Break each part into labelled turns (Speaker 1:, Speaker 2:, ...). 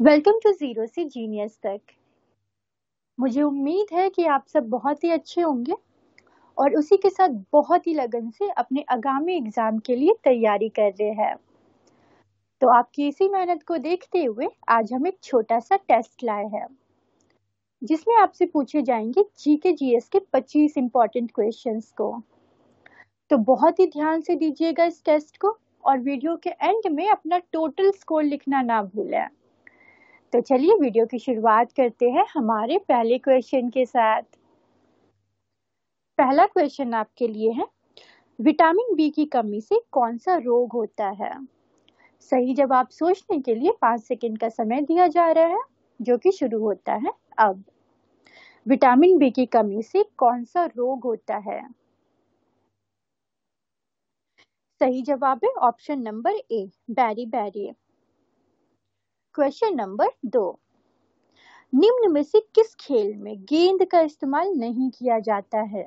Speaker 1: Welcome to zero से genius तक। मुझे उम्मीद है कि आप सब बहुत ही अच्छे होंगे और उसी के साथ बहुत ही लगन से अपने आगामी एग्ज़ाम के लिए तैयारी कर रहे हैं। तो आपकी इसी मेहनत को देखते हुए आज हम एक छोटा सा टेस्ट लाए हैं, जिसमें आपसे पूछे जाएँगे जी के जी एस के 25 इंपॉर्टेंट क्वेश्चंस को। तो बहुत ही ध्यान से दीजिएगा इस टेस्ट को और वीडियो के एंड में अपना टोटल स्कोर लिखना ना भूलें। तो चलिए वीडियो की शुरुआत करते हैं हमारे पहले क्वेश्चन के साथ। पहला क्वेश्चन आपके लिए है विटामिन बी की कमी से कौन सा रोग होता है? सही जवाब सोचने के लिए पाँच सेकंड का समय दिया जा रहा है, जो कि शुरू होता है अब। विटामिन बी की कमी से कौन सा रोग होता है? सही जवाब है ऑप्शन नंबर ए बैरी बैरी क्वेश्चन नंबर दो। निम्न में से किस खेल में गेंद का इस्तेमाल नहीं किया जाता है?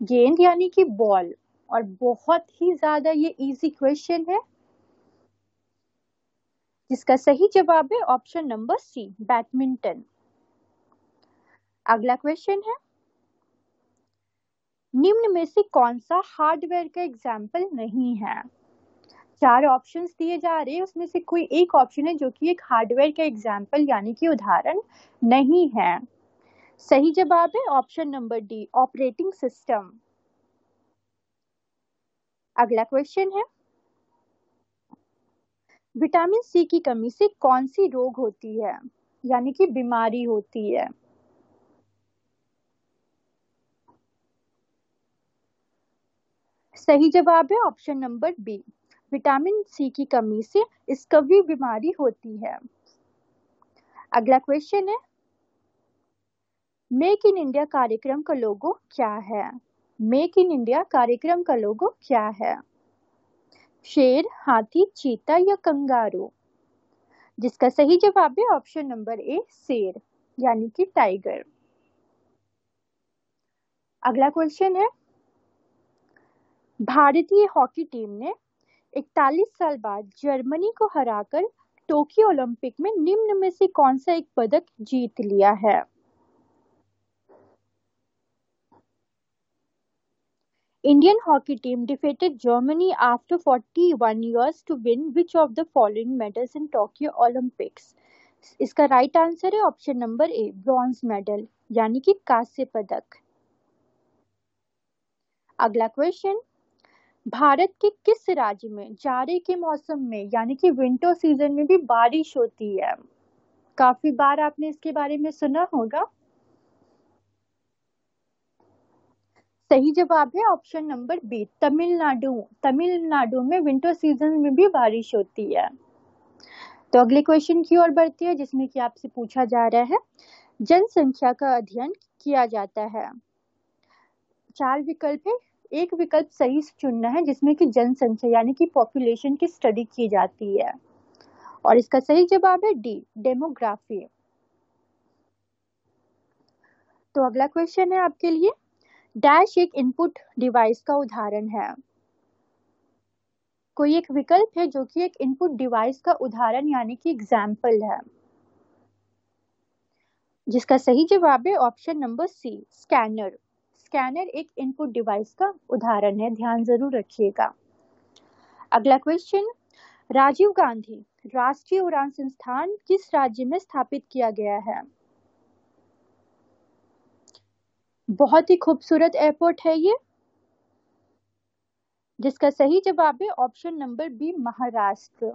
Speaker 1: गेंद यानी कि बॉल। और बहुत ही ज़्यादा ये इजी क्वेश्चन है। जिसका सही जवाब है ऑप्शन नंबर सी बैडमिंटन अगला क्वेश्चन है। निम्न में से कौन सा हार्डवेयर का एग्ज़ाम्पल नहीं है? चार ऑप्शंस दिए जा रहे हैं। उसमें से कोई एक ऑप्शन है जो कि एक हार्डवेयर का एग्ज़ाम्पल यानी कि उदाहरण नहीं है। सही जवाब है option number D operating system अगला क्वेश्चन है। विटामिन सी की कमी से कौन सी रोग होती है? यानी कि बीमारी होती है। सही जवाब है option number B vitamin C की कमी से स्कवी बीमारी होती है। अगला क्वेश्चन है मेक इन इंडिया कार्यक्रम का लोगो क्या है? मेक इन इंडिया कार्यक्रम का लोगो क्या है? शेर, हाथी, चीता या कंगारू? जिसका सही जवाब है ऑप्शन नंबर ए शेर, यानी कि टाइगर अगला क्वेश्चन है, भारतीय हॉकी टीम ने 41 साल बाद जर्मनी को हराकर टोक्यो ओलंपिक में निम्न में से कौन सा एक पदक जीत लिया है? Indian hockey team defeated Germany after forty one years to win which of the following medals in Tokyo Olympics इसका राइट आंसर है option number A bronze medal यानी कि कांस्य पदक। अगला क्वेश्चन भारत के किस राज्य में, जाड़े के मौसम में, यानी कि विंटर सीज़न में भी बारिश होती है? काफ़ी बार आपने इसके बारे में सुना होगा। सही जवाब है option number B Tamil Nadu. Tamil Nadu में विंटर सीज़न में भी बारिश होती है। तो अगले क्वेश्चन की ओर बढ़ती है, जिसमें कि आपसे पूछा जा रहा है, जनसंख्या का अध्ययन किया जाता है। चार विकल्प है एक विकल्प सही चुनना है, जिसमें कि जनसंख्या, यानी कि पॉपुलेशन की स्टडी की जाती है। और इसका सही जवाब है डी डेमोग्राफी तो अगला क्वेश्चन है आपके लिए। डैश एक इनपुट डिवाइस का उदाहरण है। कोई एक विकल्प है जो कि एक इनपुट डिवाइस का उदाहरण, यानी कि एग्ज़ाम्पल है। जिसका सही जवाब है option number C scanner scanner एक इनपुट डिवाइस का उदाहरण है, ध्यान ज़रूर रखिएगा। अगला क्वेश्चन राजीव गांधी, राष्ट्रीय उड़ान संस्थान किस राज्य में स्थापित किया गया है? बहुत ही खूबसूरत एयरपोर्ट है ये। जिसका सही जवाब है ऑप्शन नंबर बी महाराष्ट्र।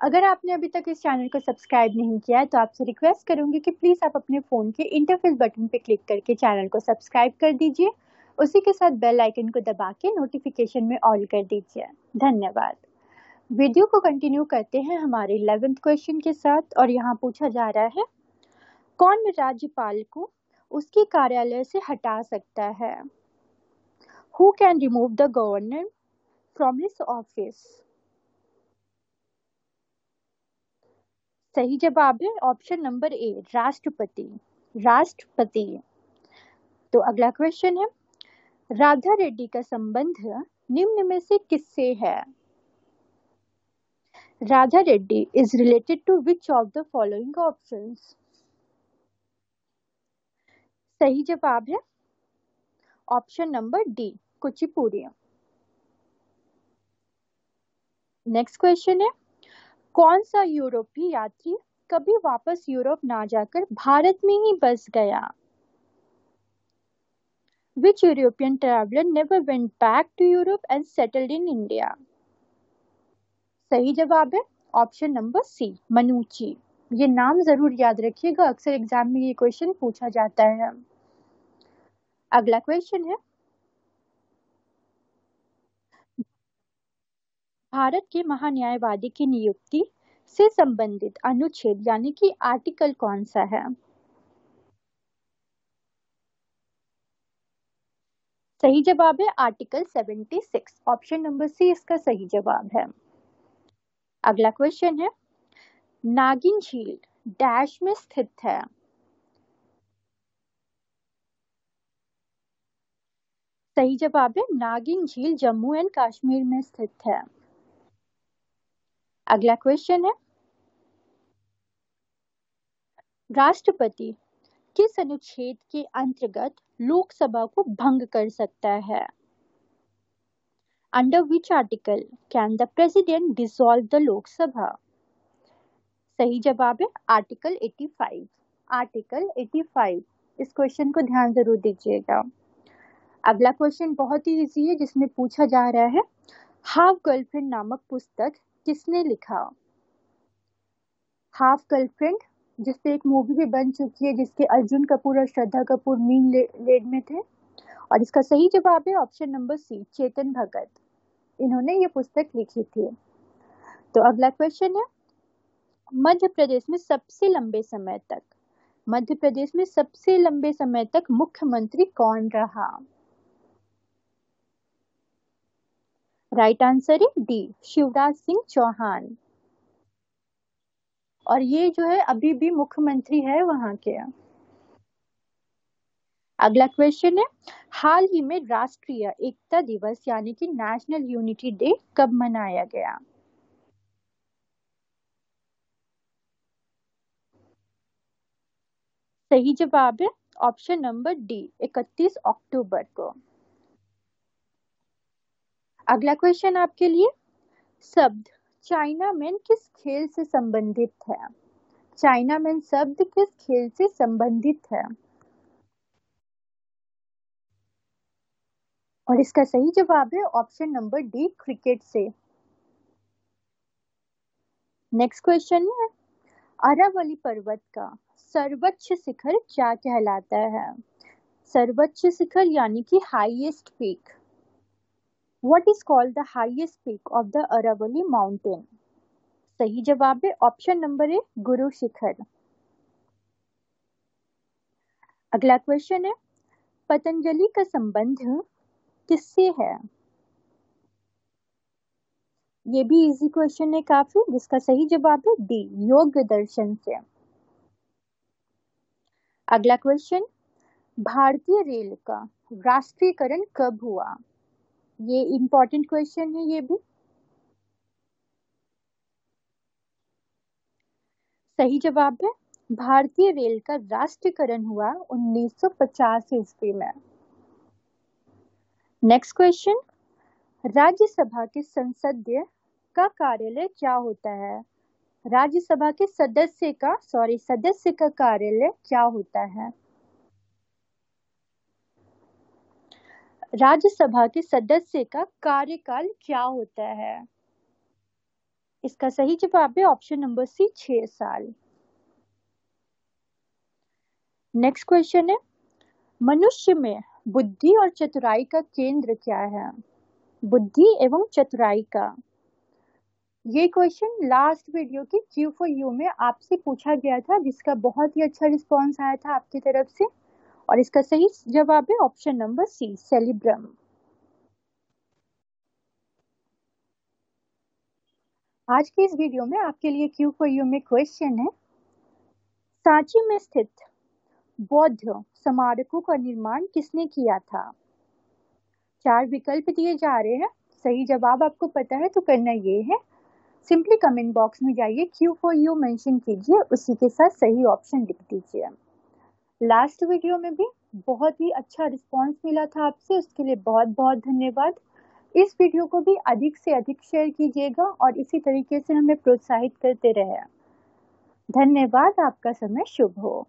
Speaker 1: अगर आपने अभी तक इस चैनल को सब्सक्राइब नहीं किया है तो आपसे रिक्वेस्ट करूँगी कि प्लीज़ आप अपने फ़ोन के इंटरफेस बटन पर क्लिक करके चैनल को सब्सक्राइब कर दीजिए। उसी के साथ बेल आइकन को दबा के नोटिफिकेशन में ऑल कर दीजिए। धन्यवाद। वीडियो को कंटिन्यू करते हैं हमारे इलेवेंथ क्वेश्चन के साथ और यहाँ पूछा जा रहा है, कौन राज्यपाल को उसके कार्यालय से हटा सकता है? Who can remove the governor from his office सही जवाब है ऑप्शन नंबर ए राष्ट्रपति। राष्ट्रपति। तो अगला क्वेश्चन है, राधा रेड्डी का संबंध निम्न में से किससे है? Radha Reddy is related to which of the following options? सही जवाब है option number D Kuchipudi. Next question है कौन सा यूरोपीय यात्री कभी वापस यूरोप ना जाकर भारत में ही बस गया। Which European traveller never went back to Europe and settled in India सही जवाब है ऑप्शन नंबर सी मनुची ये नाम ज़रूर याद रखिएगा, अक्सर एग्ज़ाम में ये क्वेश्चन पूछा जाता है। अगला क्वेश्चन है भारत के महान्यायवादी की नियुक्ति से संबंधित अनुच्छेद, यानी कि आर्टिकल कौन सा है? सही जवाब है आर्टिकल 76 ऑप्शन नंबर सी इसका सही जवाब है। अगला क्वेश्चन है, नागिन झील डैश में स्थित है। सही जवाब है, नागिन झील जम्मू एंड कश्मीर में स्थित है। अगला क्वेश्चन है। राष्ट्रपति किस अनुच्छेद के अंतर्गत लोकसभा को भंग कर सकता है? Under which article can the president dissolve the Lok Sabha? सही जवाब है आर्टिकल 85 आर्टिकल 85 इस क्वेश्चन को ध्यान ज़रूर दीजिएगा। अगला क्वेश्चन बहुत ही इजी है, जिसमें पूछा जा रहा है हाफ़ गर्लफ्रेंड नामक पुस्तक किसने लिखा? हाफ़ गर्लफ्रेंड जिसपे एक मूवी भी बन चुकी है, जिसके अर्जुन कपूर और श्रद्धा कपूर मीन लेड में थे। और इसका सही जवाब है ऑप्शन नंबर सी चेतन भगत। इन्होंने ये पुस्तक लिखी थी। तो अगला क्वेश्चन है। मध्य प्रदेश में सबसे लंबे समय तक। मध्य प्रदेश में सबसे लंबे समय तक मुख्यमंत्री कौन रहा? राइट आंसर है डी, शिवराज सिंह चौहान। और ये जो है, अभी भी मुख्यमंत्री है वहाँ के। अगला क्वेश्चन है, हाल ही में राष्ट्रीय एकता दिवस यानी कि नेशनल यूनिटी डे कब मनाया गया? सही जवाब है ऑप्शन नंबर डी 31 अक्टूबर को। अगला क्वेश्चन आपके लिए। शब्द चाइना मैन किस खेल से संबंधित है? चाइना मैन शब्द किस खेल से संबंधित है? और इसका सही जवाब है ऑप्शन नंबर डी क्रिकेट से। नेक्स्ट क्वेश्चन है। अरावली पर्वत का सर्वोच्च शिखर क्या कहलाता है? सर्वोच्च शिखर यानी कि highest peak What is called the highest peak of the Aravalli mountain? सही जवाब है ऑप्शन नंबर ए गुरु शिखर। अगला क्वेश्चन है, पतंजलि का संबंध किससे है? ये भी इजी क्वेश्चन है काफ़ी, जिसका सही जवाब है डी योग दर्शन से। अगला क्वेश्चन भारतीय रेल का राष्ट्रीयकरण कब हुआ? ये इम्पोर्टेंट क्वेश्चन है ये भी। सही जवाब है। भारतीय रेल का राष्ट्रीयकरण हुआ 1950 ईस्वी में। नेक्स्ट क्वेश्चन राज्यसभा के संसदीय का कार्यालय क्या होता है? राज्यसभा के सदस्य का सॉरी सदस्य का कार्यालय क्या होता है? राज्यसभा के सदस्य का कार्यकाल क्या होता है? इसका सही जवाब है ऑप्शन नंबर सी छह साल। नेक्स्ट क्वेश्चन है, मनुष्य में बुद्धि और चतुराई का केंद्र क्या है? बुद्धि एवं चतुराई का। ये क्वेश्चन लास्ट वीडियो के क्यू फॉर यू में आपसे पूछा गया था, जिसका बहुत ही अच्छा रिस्पॉन्स आया था आपकी तरफ़ से। और इसका सही जवाब है ऑप्शन नंबर सी सेलिब्रम आज के इस वीडियो में आपके लिए क्यू फॉर यू में क्वेश्चन है? सांची में स्थित बौद्ध स्मारकों का निर्माण किसने किया था? चार विकल्प दिए जा रहे हैं। सही जवाब आपको पता है तो करना ये है। सिंपली कमेंट बॉक्स में जाइए। क्यू फॉर यू मेंशन कीजिए। उसी के साथ सही ऑप्शन लिख दीजिए। लास्ट वीडियो में भी बहुत ही अच्छा रिस्पांस मिला था आपसे, उसके लिए बहुत बहुत धन्यवाद। इस वीडियो को भी अधिक से अधिक शेयर कीजिएगा और इसी तरीके से हमें प्रोत्साहित करते रहे। धन्यवाद, आपका समय शुभ हो।